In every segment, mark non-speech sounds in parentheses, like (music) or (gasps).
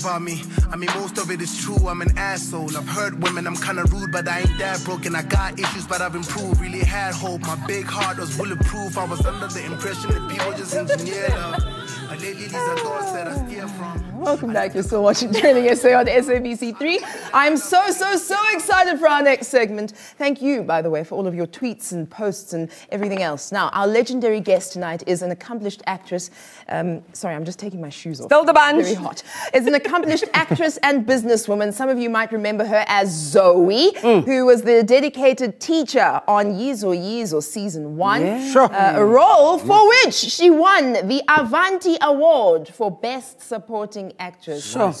about me. I mean, most of it is true. I'm an asshole. I've heard women, I'm kinda rude, but I ain't that broken. I got issues, but I've improved. Really had hope. My big heart was bulletproof. I was under the impression that people just engineer love. But lately, these are thoughts that I steer from. Welcome back. You're still watching Trending SA on SABC3. I'm so, so, so excited for our next segment. Thank you, by the way, for all of your tweets and posts and everything else. Now, our legendary guest tonight is an accomplished actress. Um, sorry, I'm just taking my shoes off. Spill the bunch. Very hot. Is an accomplished (laughs) actress and businesswoman. Some of you might remember her as Zoe, who was the dedicated teacher on Yizo Yizo or season one. Yeah. Sure. Uh, a role for which she won the Avanti Award for Best Supporting Actress. Sure.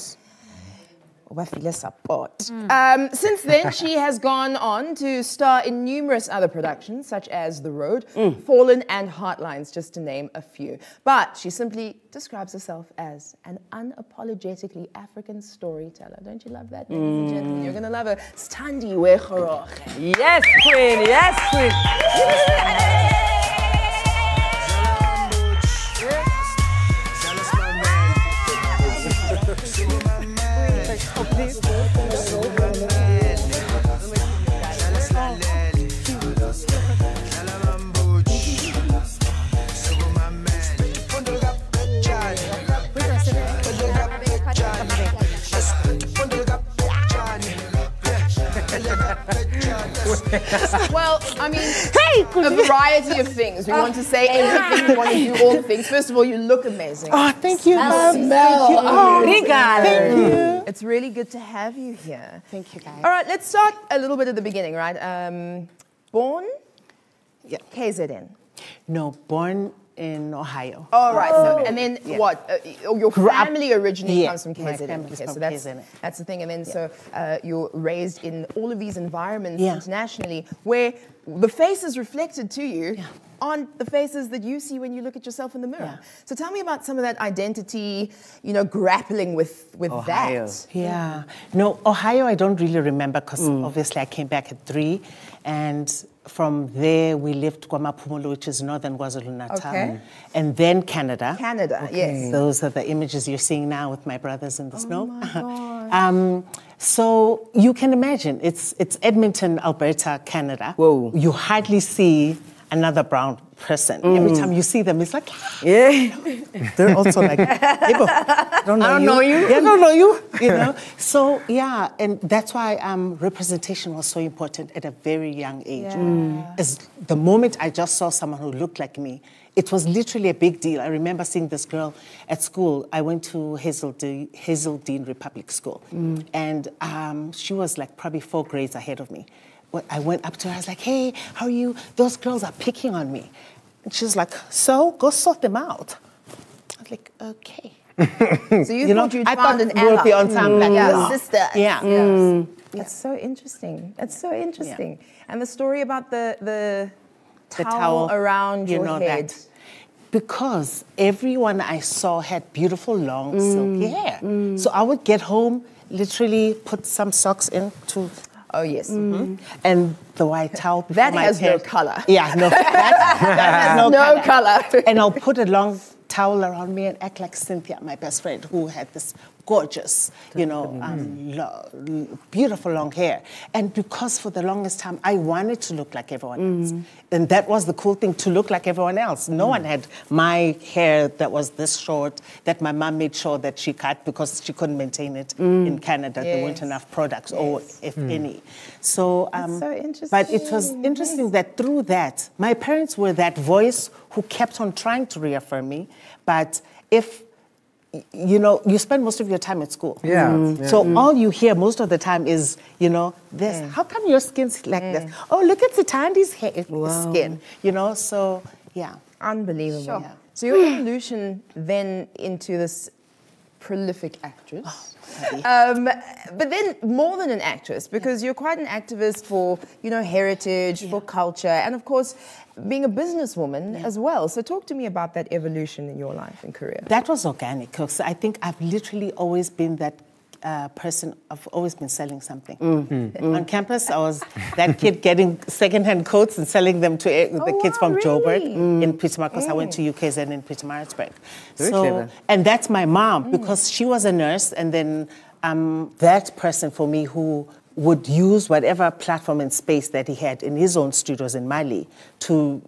Wafile support. Um, since then, (laughs) she has gone on to star in numerous other productions, such as The Road, Fallen, and Heartlines, just to name a few. But she simply describes herself as an unapologetically African storyteller. Don't you love that, ladies and gentlemen? You're gonna love her. Sthandiwe Kgoroge. Yes, queen. Yes, queen. (laughs) Well, I mean, a variety of things. We want to say everything. We want to do all the things. First of all, you look amazing. Oh, thank you, ma'am. Thank you. Oh, Obrigada. thank you. It's really good to have you here. Thank you, guys. All right, let's start a little bit at the beginning, right? Um, born Yeah. KZN. No, born in Ohio. All right, so, and then Yeah. what? Uh, oh, your family originally Yeah, comes from KZN. Okay, so that's, KZN. that's the thing. And then so uh, you're raised in all of these environments Yeah. internationally where the faces reflected to you aren't the faces that you see when you look at yourself in the mirror. Yeah. So tell me about some of that identity, you know, grappling with, with Ohio. that. Yeah. No, Ohio, I don't really remember because Mm. obviously I came back at three. And from there, we lived KwaMaphumulo, which is northern KwaZulu Natal. Okay. And then Canada. Canada, yes. Those are the images you're seeing now with my brothers in the snow. Oh my (laughs) gosh. um, so you can imagine, it's, it's Edmonton, Alberta, Canada. Whoa. You hardly see another brown person. Mm. Every time you see them, it's like, (gasps) Yeah. (laughs) they're also like, "Ebo, I don't (laughs) know I don't you. know you. Yeah, I don't know you. You (laughs) know. so yeah, and that's why um, representation was so important at a very young age. As the moment I just saw someone who looked like me, it was literally a big deal. I remember seeing this girl at school. I went to Hazeldean, Hazeldean Republic School, mm. and um, she was like probably four grades ahead of me. I went up to her. I was like, "Hey, how are you? Those girls are picking on me." And she's like, "So go sort them out." I was like, "Okay." (laughs) So you, You know, thought you'd I found an would be ally. on time, like, mm. yeah, yeah. sister. Yeah. Yes. Mm. That's so interesting. That's so interesting. And the story about the the The towel, towel, around you your know head. that. Because everyone I saw had beautiful long mm, silky hair. Mm. So I would get home, literally put some socks into Oh yes. Mm. Mm-hmm. and the white towel. That has no color. Yeah, no, that, (laughs) that has no, No color. color. and I'll put a long towel around me and act like Cynthia, my best friend, who had this gorgeous, you know, um, mm. lo- beautiful long hair. And because for the longest time I wanted to look like everyone else, mm. and that was the cool thing to look like everyone else. No mm. one had my hair that was this short that my mom made sure that she cut because she couldn't maintain it in Canada. There weren't enough products, or if any. So, um, so interesting. But it was interesting. interesting that through that, my parents were that voice who kept on trying to reaffirm me. But if you know, you spend most of your time at school. Yeah, Mm. yeah. So mm-hmm. all you hear most of the time is, you know, this. Mm. How come your skin's like this? Mm. Oh, look at Sthandi's hair, skin. You know, so yeah. Unbelievable. Sure. So your evolution then into this prolific actress. (laughs) um, but then more than an actress, because you're quite an activist for, you know, heritage, for culture, and of course, being a businesswoman as well. So talk to me about that evolution in your life and career. That was organic because I think I've literally always been that uh, person. I've always been selling something. On campus, I was that kid getting secondhand coats and selling them to uh, the Oh, kids wow, from Joburg really? in Pietermaritzburg. I went to UKZN in Pietermaritzburg. Very so, clever. and that's my mom because she was a nurse, and then um, that person for me who would use whatever platform and space that he had in his own studios in Mali to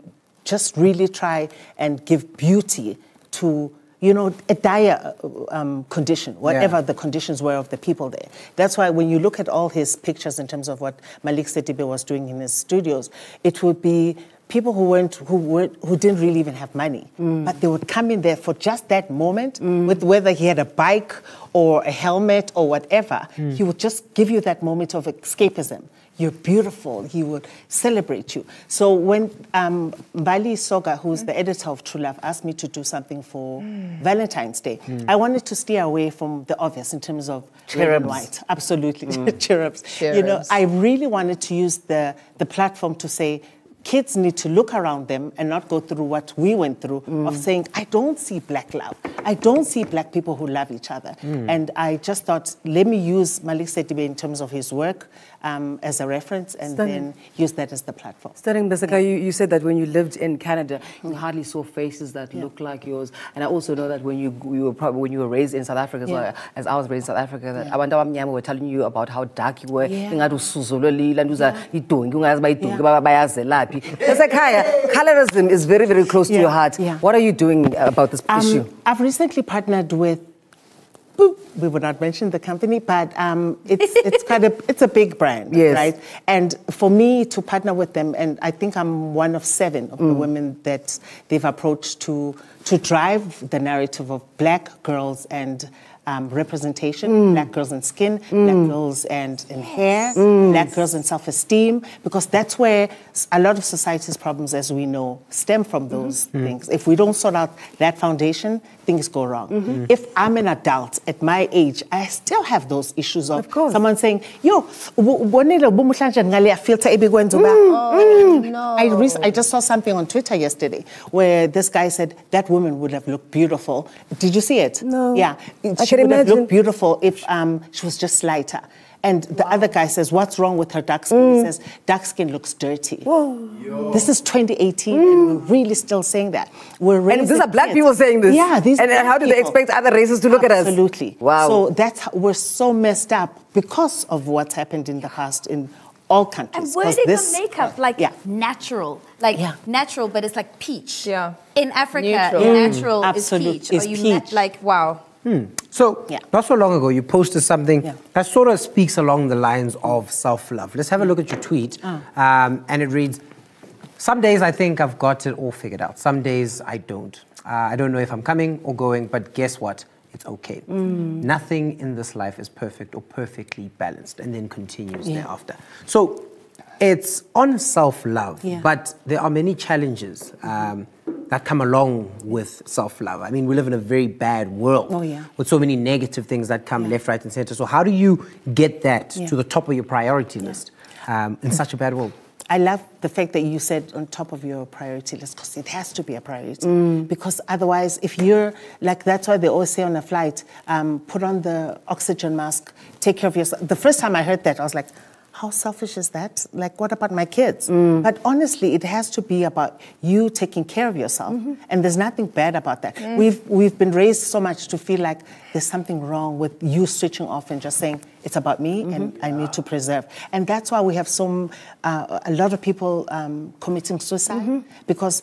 just really try and give beauty to you know a dire uh, um, condition whatever Yeah. the conditions were of the people there. That's why when you look at all his pictures in terms of what Malick Sidibé was doing in his studios it would be people who weren't who weren't who didn't really even have money. But they would come in there for just that moment with whether he had a bike or a helmet or whatever. He would just give you that moment of escapism you're beautiful. He would celebrate you. So when um, Mbali Soga, who's the editor of True Love, asked me to do something for Valentine's Day, I wanted to steer away from the obvious in terms of Cherubs. white. Absolutely, (laughs) cherubs. You know, I really wanted to use the the platform to say. Kids need to look around them and not go through what we went through of mm. saying, I don't see black love. I don't see black people who love each other. Mm. And I just thought, let me use Malick Sidibé in terms of his work um, as a reference and Stunning. then use that as the platform. Sterling Besaka, you, you said that when you lived in Canada, you mm. hardly saw faces that looked like yours. And I also know that when you, you were probably when you were raised in South Africa as Yeah. well, as I was raised in South Africa, that abantu abamnyama were telling you about how dark you were. Yeah. Ingathi usuzo lwelila, and uza idongi, ungayazi uba idongi Yeah. ba- bayazelaphi. Besekhaya, colorism is very, very close to your heart. yeah. What are you doing about this issue? Um, I've recently partnered with. We would not mention the company, but um, it's (laughs) it's quite a it's a big brand, Yes. right? And for me to partner with them, and I think I'm one of seven of Mm. the women that they've approached to to drive the narrative of black girls and. Um, representation, Mm. black girls in skin, black girls and in hair, Mm. black girls in self-esteem, because that's where a lot of society's problems, as we know, stem from Mm-hmm. those things. If we don't sort out that foundation, things go wrong. Mm-hmm. If I'm an adult at my age, I still have those issues of, Of course. someone saying, "Yo, u- ubonile ubumuhlanje ngale filter ebikwenza uba." Mm. no. I, rec- I just saw something on Twitter yesterday where this guy said that woman would have looked beautiful. Did you see it? No. Yeah, I she can would have looked beautiful if um, she was just lighter. And the other guy says, What's wrong with her dark skin? He mm. says, Dark skin looks dirty. This is 2018, and mm. we're really still saying that. We're And these are black kids. people saying this. Yeah, these And, and black how do they expect other races to look at us? Absolutely. Wow. So that's how, we're so messed up because of what's happened in the past in all countries. And 'Cause wording this- the makeup like Yeah. natural, like Yeah. natural, but it's like peach. Yeah. In Africa, Neutral. natural Absolute- is peach. is Or you na- peach. like wow. So, Yeah. not so long ago, you posted something Yeah. that sort of speaks along the lines of self love. Let's have a look at your tweet. Um, and it reads Some days I think I've got it all figured out, some days I don't. Uh, I don't know if I'm coming or going, but guess what? It's okay. Nothing in this life is perfect or perfectly balanced, and then continues Yeah. thereafter. So, it's on self love, but there are many challenges um, that come along with self love. I mean, we live in a very bad world Oh, yeah. with so many negative things that come left, right, and center. So, how do you get that Yeah. to the top of your priority list um, in such a bad world? I love the fact that you said on top of your priority list because it has to be a priority. Mm. Because otherwise, if you're like, that's why they always say on a flight, um, put on the oxygen mask, take care of yourself. The first time I heard that, I was like, how selfish is that? Like, what about my kids? Mm. But honestly, it has to be about you taking care of yourself. Mm-hmm. And there's nothing bad about that. Mm. We've, we've been raised so much to feel like there's something wrong with you switching off and just saying, it's about me and Mm-hmm. I need to preserve. And that's why we have some, uh, a lot of people um, committing suicide Mm-hmm. because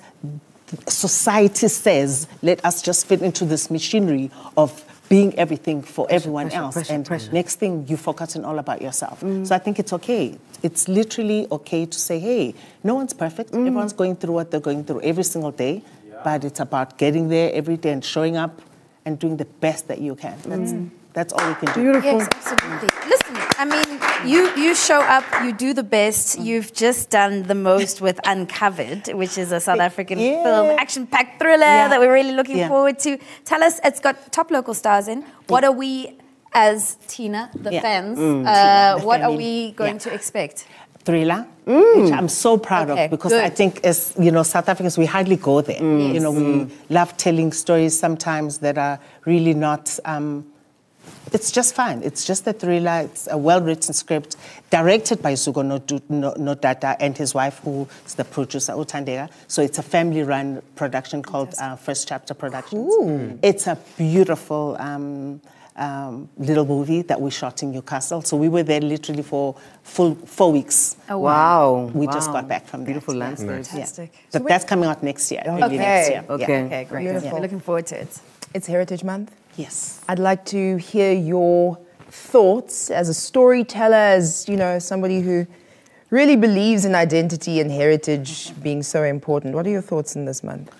society says, let us just fit into this machinery of being everything for everyone pressure, else. pressure, and pressure. next thing, you've forgotten all about yourself. So mm. I think it's okay. It's literally okay to say, hey, no one's perfect. Mm. Everyone's going through what they're going through every single day. But it's about getting there every day and showing up and doing the best that you can. That's, mm. that's all we can do. Beautiful. Yes, absolutely. Listen, I mean, you you show up, you do the best. You've just done the most with Uncovered, which is a South African Yeah. film, action-packed thriller Yeah. that we're really looking Yeah. forward to. Tell us, it's got top local stars in. What are we, as Tina, the Yeah. fans, Mm, uh, the what are we going Yeah. to expect? thriller, which I'm so proud Okay, of because good. I think as you know, South Africans we hardly go there. You know, we love telling stories sometimes that are really not um, it's just fine. It's just a thriller. It's a well-written script, directed by Zuko Nodu- No- Nodada and his wife, who is the producer, Utandega. So it's a family-run production called uh, First Chapter Productions. It's a beautiful um, um, little movie that we shot in Newcastle. So we were there literally for full four weeks. Oh, Wow. We just got back from Beautiful that. landscape. Fantastic. But that's coming out next year. early next year. Okay. Yeah. Okay, great. Beautiful. Yeah, looking forward to it. It's Heritage Month. Yes. I'd like to hear your thoughts as a storyteller, as you know, somebody who really believes in identity and heritage being so important. What are your thoughts in this month?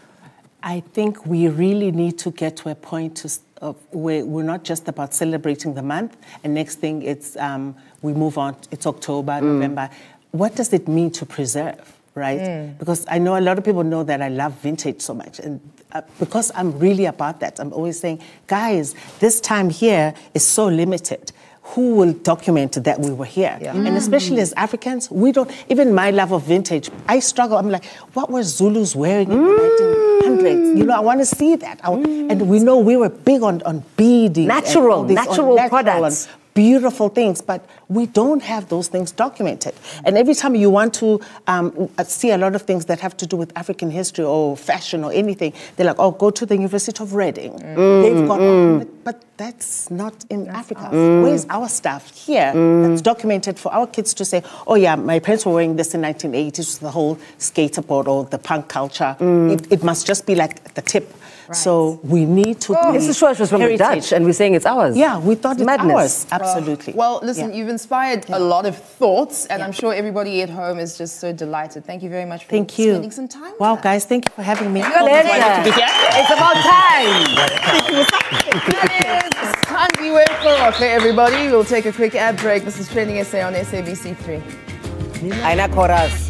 I think we really need to get to a point to, of where we're not just about celebrating the month, and next thing it's um, we move on. It's October, November. What does it mean to preserve, right? Mm. Because I know a lot of people know that I love vintage so much, and uh, because I'm really about that, I'm always saying, guys, this time here is so limited. Who will document that we were here? And especially mm. as Africans, we don't. Even my love of vintage, I struggle. I'm like, what were Zulus wearing in the mm. 1900s? You know, I want to see that. I- And we know we were big on on beading, Natural, all these- on natural products. Beautiful things, but we don't have those things documented. And every time you want to um, uh, see a lot of things that have to do with African history or fashion or anything, they're like, oh, go to the University of Reading. They've got, but that's not in Africa. Where's our stuff here that's documented for our kids to say, oh yeah, my parents were wearing this in 1980s, the whole skateboard or the punk culture. It, it must just be like the tip. So we need to. This is sure it was from the Dutch, and we're saying it's ours. Yeah, we thought it's madness. ours. Absolutely. Well, listen, Yeah. you've inspired a lot of thoughts, and I'm sure everybody at home is just so delighted. Thank you very much for Thank you. spending some time. Wow, guys, thank you for having me. You're Always ready. wanted to be here. It's about time. That is Sthandiwe Kgoroge, everybody. We'll take a quick ad break. This is Trending SA on SABC3. Aina chorus.